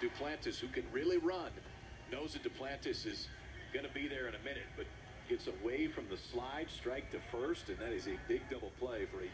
Duplantis, who can really run, knows that Duplantis is going to be there in a minute, but gets away from the slide, strike to first, and that is a big double play for a